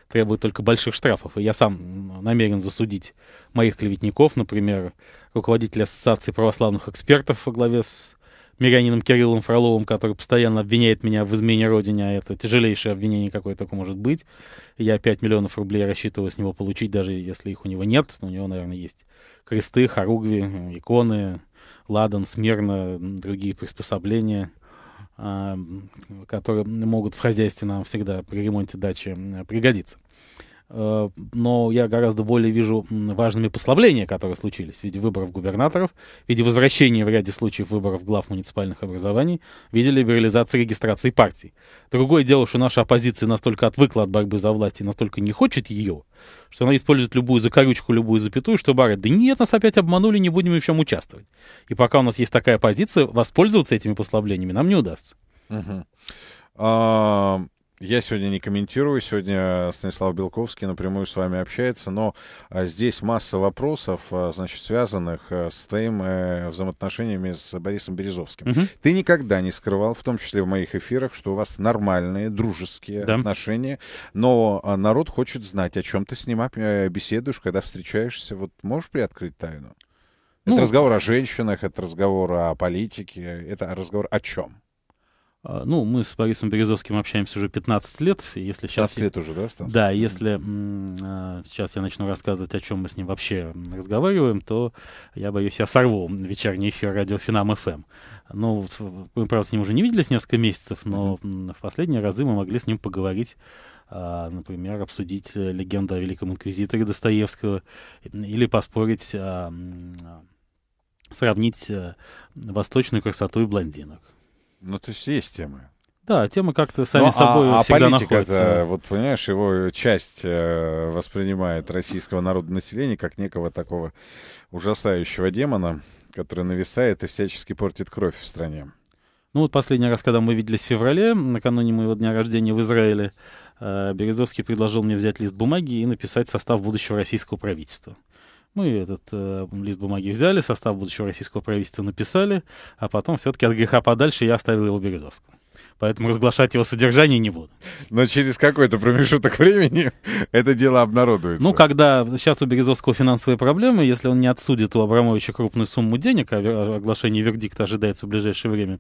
Требуют только больших штрафов. И я сам намерен засудить моих клеветников, например, руководителя Ассоциации православных экспертов во главе с мирянином Кириллом Фроловым, который постоянно обвиняет меня в измене родине, а это тяжелейшее обвинение, какое только может быть. Я 5 миллионов рублей рассчитываю с него получить, даже если их у него нет. У него, наверное, есть кресты, хоругви, иконы, ладан, смирно, другие приспособления, а, которые могут в хозяйстве нам всегда при ремонте дачи пригодиться. Э, но я гораздо более вижу важными послабления, которые случились в виде выборов губернаторов, в виде возвращения в ряде случаев выборов глав муниципальных образований, в виде либерализации регистрации партий. Другое дело, что наша оппозиция настолько отвыкла от борьбы за власть и настолько не хочет ее, что она использует любую закорючку, любую запятую, чтобы орать, да нет, нас опять обманули, не будем в чем участвовать. И пока у нас есть такая позиция, воспользоваться этими послаблениями нам не удастся. Uh-huh. Uh... Я сегодня не комментирую, сегодня Станислав Белковский напрямую с вами общается, но а, здесь масса вопросов, а, значит, связанных с твоим э, взаимоотношениями с Борисом Березовским. Угу. Ты никогда не скрывал, в том числе в моих эфирах, что у вас нормальные, дружеские да. отношения, но народ хочет знать, о чем ты с ним э, беседуешь, когда встречаешься. Вот можешь приоткрыть тайну? Ну, это разговор о женщинах, это разговор о политике, это разговор о чем? А, ну, мы с Борисом Березовским общаемся уже 15 лет. Если сейчас... 15 лет уже, да, Стас? Да, если сейчас я начну рассказывать, о чем мы с ним вообще разговариваем, то я боюсь, я сорву вечерний эфир радио Финам ФМ. Ну, мы, правда, с ним уже не виделись несколько месяцев, но mm-hmm. в последние разы мы могли с ним поговорить а, например, обсудить легенду о Великом Инквизиторе Достоевского или поспорить, а, сравнить э, восточную красоту и блондинок. Ну, то есть есть темы. Да, темы как-то сами ну, собой а, всегда а политика находятся. вот понимаешь, его часть э, воспринимает российского народа населения как некого такого ужасающего демона, который нависает и всячески портит кровь в стране. Ну вот последний раз, когда мы виделись в феврале, накануне моего дня рождения в Израиле, э, Березовский предложил мне взять лист бумаги и написать состав будущего российского правительства. Мы этот э, лист бумаги взяли, состав будущего российского правительства написали, а потом все-таки от греха подальше я оставил его Березовскому поэтому разглашать его содержание не буду. Но через какой-то промежуток (laughs) времени это дело обнародуется. Ну, когда сейчас у Березовского финансовые проблемы, если он не отсудит у Абрамовича крупную сумму денег, а оглашение вердикта ожидается в ближайшее время,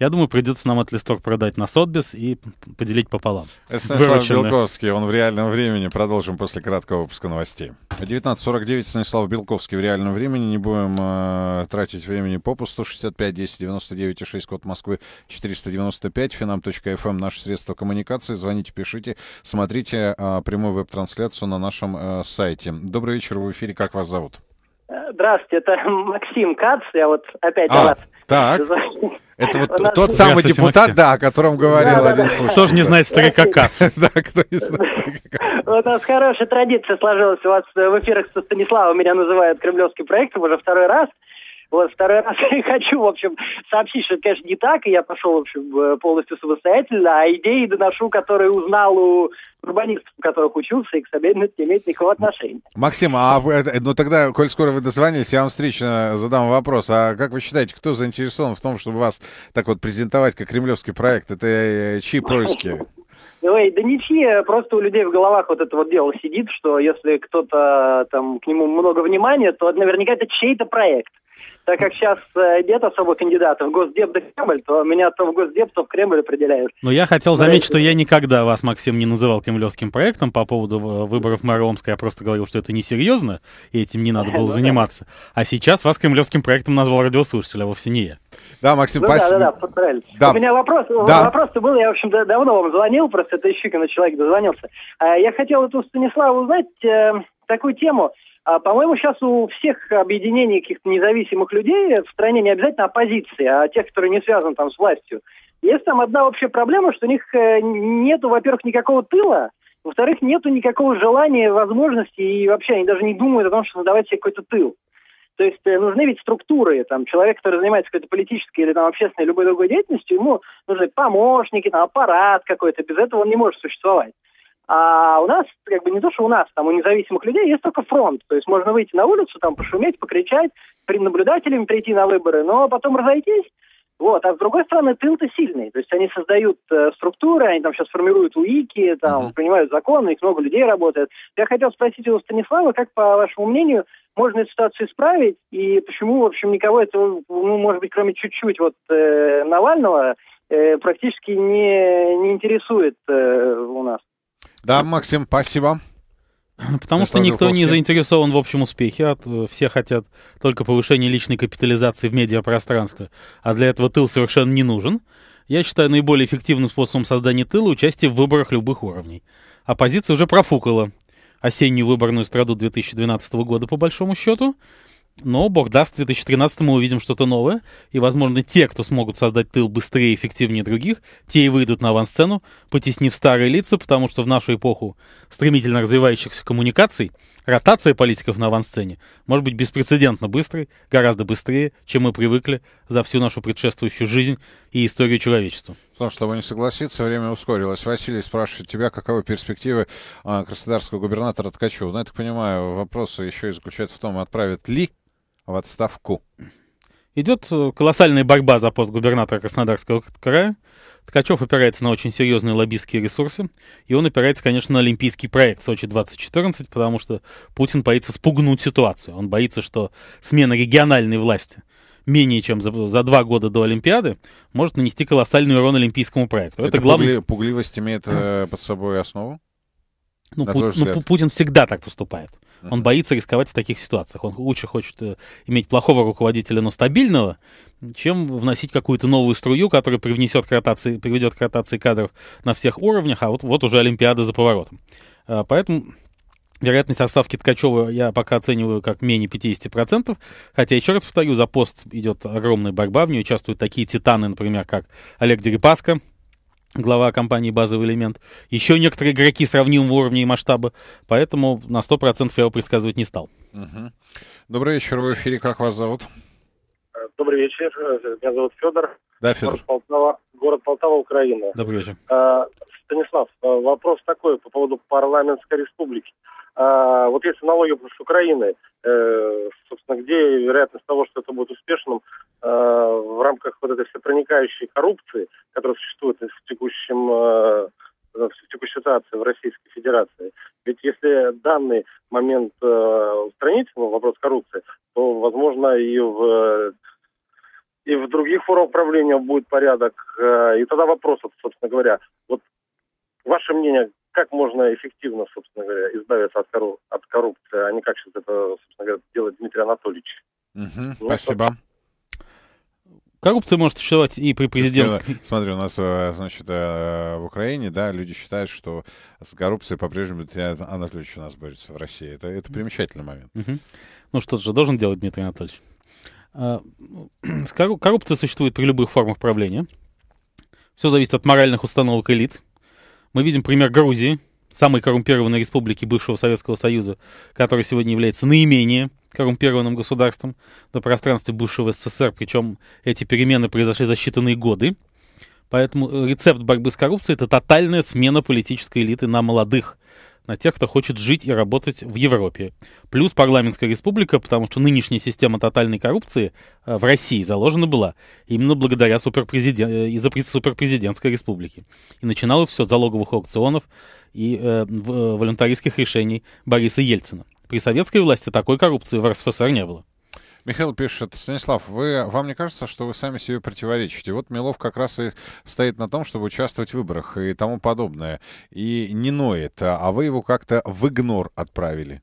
я думаю, придется нам этот листок продать на Сотбис и поделить пополам. Станислав Белковский, он в реальном времени. Продолжим после краткого выпуска новостей. 19.49, Станислав Белковский в реальном времени. Не будем э, тратить времени попусту. 65 10 99 6 код Москвы 495 finam.fm наше средство коммуникации. Звоните, пишите, смотрите э, прямую веб-трансляцию на нашем э, сайте. Добрый вечер, в эфире. Как вас зовут? Здравствуйте, это (laughs) Максим Кац. Я вот опять а, вас так. Это вот (laughs) тот самый депутат, да, о котором говорил один слушатель. Кто же не знает старика Кац? (laughs) Да, кто не знает старика Кац. У нас хорошая традиция сложилась. У вас в эфирах со Станиславом меня называют кремлевским проектом уже второй раз. Вот второй раз (laughs) я хочу, в общем, сообщить, что это, конечно, не так, и я пошел, в общем, полностью самостоятельно, а идеи доношу, которые узнал у урбанистов, у которых учился, и к современности не имеет никакого отношения. Максим, а ну тогда, коль скоро вы дозвонились, я вам встречно задам вопрос. А как вы считаете, кто заинтересован в том, чтобы вас так вот презентовать как кремлевский проект? Это э, чьи происки? (laughs) Ой, да ничьи, просто у людей в головах вот это вот дело сидит, что если кто-то там к нему много внимания, то наверняка это чей-то проект так как сейчас э, нет особо кандидатов в Госдеп да Кремль, то меня то в Госдеп, то в Кремль определяют. Но я хотел заметить, что я никогда вас, Максим, не называл кремлевским проектом по поводу э, выборов мэра Омска. Я просто говорил, что это несерьезно, и этим не надо (laughs) было ну заниматься. А сейчас вас кремлевским проектом назвал радиослушатель, а вовсе не я. Да, Максим, ну, спасибо. Да, да, да, да. У меня вопрос, да. вопрос-то был, я, в общем, давно вам звонил, просто это еще на человек дозвонился. А, я хотел эту Станислава узнать э, такую тему. А, по-моему, сейчас у всех объединений каких-то независимых людей в стране не обязательно оппозиции, а тех, которые не связаны там с властью. Есть там одна общая проблема, что у них э, нету, во-первых, никакого тыла, во-вторых, нету никакого желания, возможности, и вообще они даже не думают о том, что создавать себе какой-то тыл. То есть э, нужны ведь структуры, там, человек, который занимается какой-то политической или там общественной любой другой деятельностью, ему нужны помощники, там, аппарат какой-то, без этого он не может существовать. А у нас, как бы не то, что у нас, там у независимых людей есть только фронт. То есть можно выйти на улицу, там пошуметь, покричать, перед наблюдателями прийти на выборы, но потом разойтись. Вот, а с другой стороны, тыл-то сильный. То есть они создают э, структуры, они там сейчас формируют УИКи, там, uh-huh. принимают законы, их много людей работает. Я хотел спросить у Станислава, как, по вашему мнению, можно эту ситуацию исправить, и почему, в общем, никого этого, ну, может быть, кроме чуть-чуть вот э, Навального, э, практически не, не интересует э, у нас? Да, Максим, спасибо. Потому что никто не заинтересован в общем успехе, э, все хотят только повышения личной капитализации в медиапространстве, а для этого тыл совершенно не нужен. Я считаю наиболее эффективным способом создания тыла участие в выборах любых уровней. Оппозиция уже профукала осеннюю выборную страду 2012 года, по большому счету. Но, бог даст, в 2013 мы увидим что-то новое, и, возможно, те, кто смогут создать тыл быстрее и эффективнее других, те и выйдут на авансцену, потеснив старые лица, потому что в нашу эпоху стремительно развивающихся коммуникаций ротация политиков на авансцене может быть беспрецедентно быстрой, гораздо быстрее, чем мы привыкли за всю нашу предшествующую жизнь и историю человечества. Саш, с тобой не согласиться, время ускорилось. Василий спрашивает тебя, каковы перспективы а, краснодарского губернатора Ткачева. Ну, я так понимаю, вопрос еще и заключается в том, отправят ли в отставку. Идет э, колоссальная борьба за пост губернатора Краснодарского края. Ткачев опирается на очень серьезные лоббистские ресурсы, и он опирается, конечно, на олимпийский проект Сочи-2014, потому что Путин боится спугнуть ситуацию. Он боится, что смена региональной власти менее чем за, за два года до Олимпиады может нанести колоссальный урон олимпийскому проекту. Это, Это главный... пугли... пугливость имеет э, под собой основу? Ну, Пу- ну, Путин всегда так поступает. Он боится рисковать в таких ситуациях. Он лучше хочет э, иметь плохого руководителя, но стабильного, чем вносить какую-то новую струю, которая привнесет к ротации, приведет к ротации кадров на всех уровнях, а вот, вот уже Олимпиада за поворотом. А, поэтому Вероятность отставки Ткачева я пока оцениваю как менее 50%, хотя, еще раз повторю, за пост идет огромная борьба, в ней участвуют такие титаны, например, как Олег Дерипаска, глава компании «Базовый элемент». Еще некоторые игроки сравнимого уровня и масштаба, поэтому на 100% я его предсказывать не стал. Угу. Добрый вечер, в эфире, как вас зовут? Добрый вечер, меня зовут Федор. Да, Федор. Город Полтава, город Полтава Украина. Добрый вечер. А, Станислав, вопрос такой по поводу парламентской республики. А, вот если налоги с Украины, э, собственно, где вероятность того, что это будет успешным э, в рамках вот этой всепроникающей коррупции, которая существует в текущем э, в текущей ситуации в Российской Федерации. Ведь если данный момент э, устранить, ну, вопрос коррупции, то, возможно, и в и в других формах правления будет порядок. Э, и тогда вопрос, собственно говоря, вот ваше мнение, как можно эффективно, собственно говоря, избавиться от, корру- от коррупции, а не как сейчас это, собственно говоря, делает Дмитрий Анатольевич. Угу, ну, спасибо. Коррупция может существовать и при президентской... Смотри, у нас, э, значит, э, в Украине, да, люди считают, что с коррупцией по-прежнему Дмитрий Анатольевич у нас борется в России. Это, это примечательный момент. Угу. Ну, что же должен делать Дмитрий Анатольевич? А, коррупция существует при любых формах правления. Все зависит от моральных установок элит. Мы видим пример Грузии, самой коррумпированной республики бывшего Советского Союза, которая сегодня является наименее коррумпированным государством на пространстве бывшего СССР, причем эти перемены произошли за считанные годы. Поэтому рецепт борьбы с коррупцией — это тотальная смена политической элиты на молодых, на тех, кто хочет жить и работать в Европе. Плюс парламентская республика, потому что нынешняя система тотальной коррупции э, в России заложена была именно благодаря суперпрезидент, э, из-за суперпрезидентской республики. И начиналось все с залоговых аукционов и э, волонтаристских решений Бориса Ельцина. При советской власти такой коррупции в РСФСР не было. Михаил пишет, Станислав, вы, вам не кажется, что вы сами себе противоречите? Вот Милов как раз и стоит на том, чтобы участвовать в выборах и тому подобное. И не ноет, а вы его как-то в игнор отправили.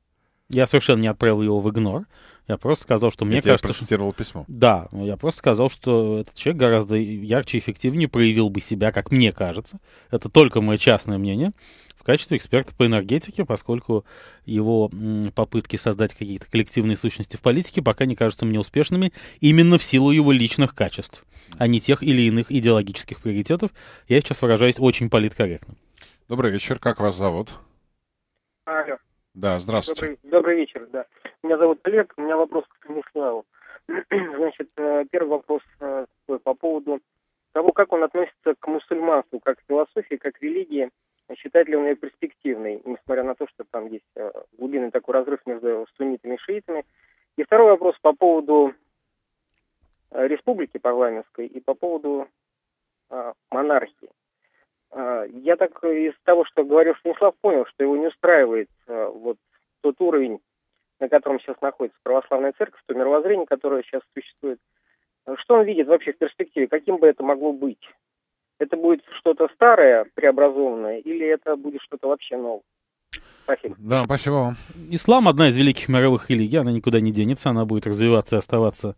Я совершенно не отправил его в игнор. Я просто сказал, что мне Это кажется... Я процитировал что... письмо. Да, я просто сказал, что этот человек гораздо ярче и эффективнее проявил бы себя, как мне кажется. Это только мое частное мнение качестве эксперта по энергетике, поскольку его попытки создать какие-то коллективные сущности в политике пока не кажутся мне успешными именно в силу его личных качеств, а не тех или иных идеологических приоритетов. Я сейчас выражаюсь очень политкорректно. Добрый вечер, как вас зовут? Алло. Да, здравствуйте. Добрый, добрый вечер, да. Меня зовут Олег, у меня вопрос к Станиславу. (clears throat) Значит, э, первый вопрос э, по поводу того, как он относится к мусульманству, как к философии, как к религии считает ли он ее перспективной, несмотря на то, что там есть э, глубинный такой разрыв между суннитами и шиитами. И второй вопрос по поводу э, республики парламентской и по поводу э, монархии. Я так из того, что говорил Станислав, понял, что его не устраивает вот тот уровень, на котором сейчас находится православная церковь, то мировоззрение, которое сейчас существует. Что он видит вообще в перспективе? Каким бы это могло быть? Это будет что-то старое, преобразованное, или это будет что-то вообще новое? Спасибо. Да, спасибо вам. Ислам одна из великих мировых религий, она никуда не денется, она будет развиваться и оставаться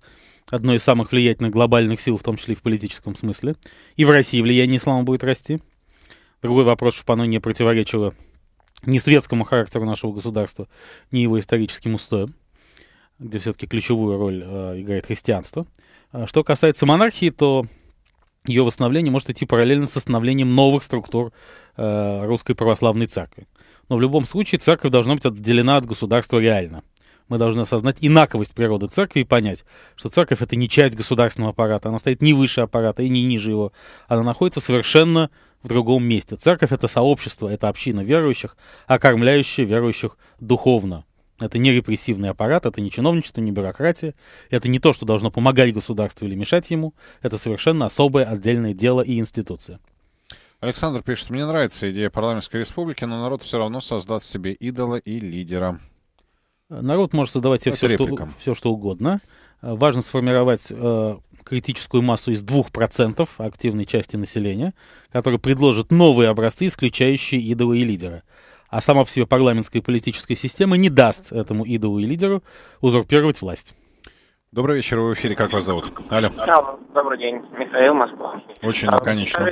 одной из самых влиятельных глобальных сил, в том числе и в политическом смысле. И в России влияние ислама будет расти. Другой вопрос, чтобы оно не противоречило ни светскому характеру нашего государства, ни его историческим устоям, где все-таки ключевую роль э, играет христианство. А что касается монархии, то ее восстановление может идти параллельно с становлением новых структур э, русской православной церкви. Но в любом случае церковь должна быть отделена от государства реально. Мы должны осознать инаковость природы церкви и понять, что церковь это не часть государственного аппарата, она стоит не выше аппарата и не ниже его, она находится совершенно в другом месте. Церковь это сообщество, это община верующих, окормляющая верующих духовно. Это не репрессивный аппарат, это не чиновничество, не бюрократия. Это не то, что должно помогать государству или мешать ему. Это совершенно особое отдельное дело и институция. Александр пишет, мне нравится идея парламентской республики, но народ все равно создаст себе идола и лидера. Народ может создавать себе все что, все, что угодно. Важно сформировать э, критическую массу из 2% активной части населения, которая предложит новые образцы, исключающие идола и лидера а сама по себе парламентская и политическая система не даст этому идолу и лидеру узурпировать власть. Добрый вечер, вы в эфире, как вас зовут? Алло. Алло добрый день, Михаил Москва. Очень лаконично.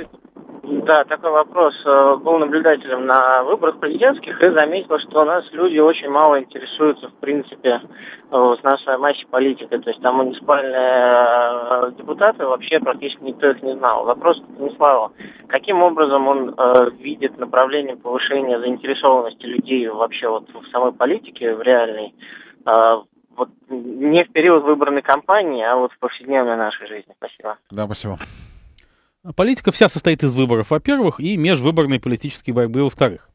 Да, такой вопрос. Э, был наблюдателем на выборах президентских и заметил, что у нас люди очень мало интересуются, в принципе, с нашей массе политикой. То есть там муниципальные э, депутаты вообще практически никто их не знал. Вопрос к Станиславу. Каким образом он э, видит направление повышения заинтересованности людей вообще вот в самой политике, в реальной, э, вот не в период выборной кампании, а вот в повседневной нашей жизни. Спасибо. Да, спасибо. Политика вся состоит из выборов, во-первых, и межвыборной политической борьбы, во-вторых.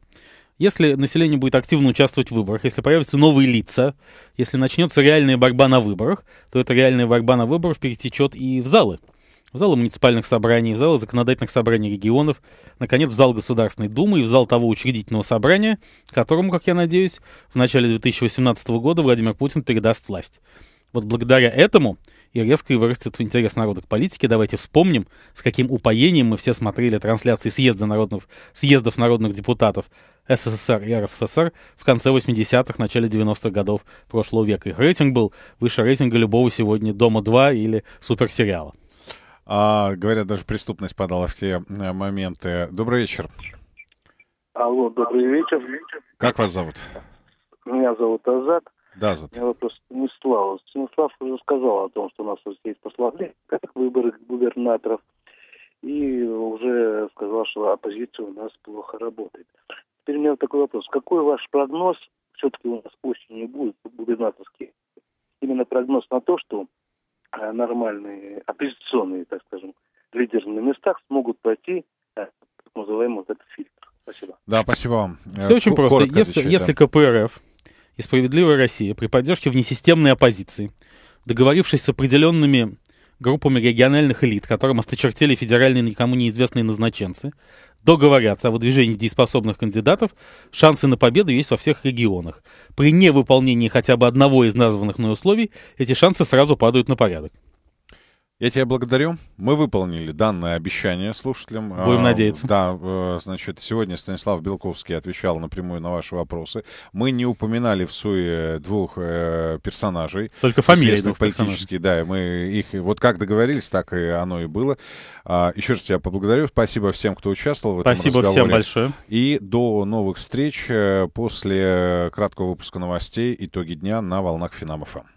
Если население будет активно участвовать в выборах, если появятся новые лица, если начнется реальная борьба на выборах, то эта реальная борьба на выборах перетечет и в залы. В залы муниципальных собраний, в залы законодательных собраний регионов, наконец, в зал Государственной Думы и в зал того учредительного собрания, которому, как я надеюсь, в начале 2018 года Владимир Путин передаст власть. Вот благодаря этому и резко и вырастет интерес народа к политике. Давайте вспомним, с каким упоением мы все смотрели трансляции съезда народных, съездов народных депутатов СССР и РСФСР в конце 80-х, начале 90-х годов прошлого века. Их рейтинг был выше рейтинга любого сегодня «Дома-2» или суперсериала. А, говорят, даже преступность падала в те э, моменты. Добрый вечер. Алло, добрый вечер. Как вас зовут? Меня зовут Азат. Да, Зат. У меня вопрос Станиславу. Станислав уже сказал о том, что у нас есть послабление, как выборы губернаторов, и уже сказал, что оппозиция у нас плохо работает. Теперь у меня такой вопрос. Какой ваш прогноз, все-таки у нас осенью будет губернаторский, именно прогноз на то, что э, нормальные оппозиционные, так скажем, лидеры на местах смогут пройти э, так называемый вот этот фильтр. Спасибо. Да, спасибо вам. Все очень просто. Если, отвечать, если да. КПРФ и «Справедливая Россия» при поддержке внесистемной оппозиции, договорившись с определенными группами региональных элит, которым осточертели федеральные никому неизвестные назначенцы, договорятся о выдвижении дееспособных кандидатов, шансы на победу есть во всех регионах. При невыполнении хотя бы одного из названных мной условий, эти шансы сразу падают на порядок. Я тебя благодарю. Мы выполнили данное обещание слушателям. Будем а, надеяться. Да, э, значит, сегодня Станислав Белковский отвечал напрямую на ваши вопросы. Мы не упоминали в СУЕ двух э, персонажей. Только фамилии двух политические, да. Мы их вот как договорились, так и оно и было. А, еще раз тебя поблагодарю. Спасибо всем, кто участвовал в этом Спасибо разговоре. всем большое. И до новых встреч э, после краткого выпуска новостей «Итоги дня» на волнах Финам.ФМ.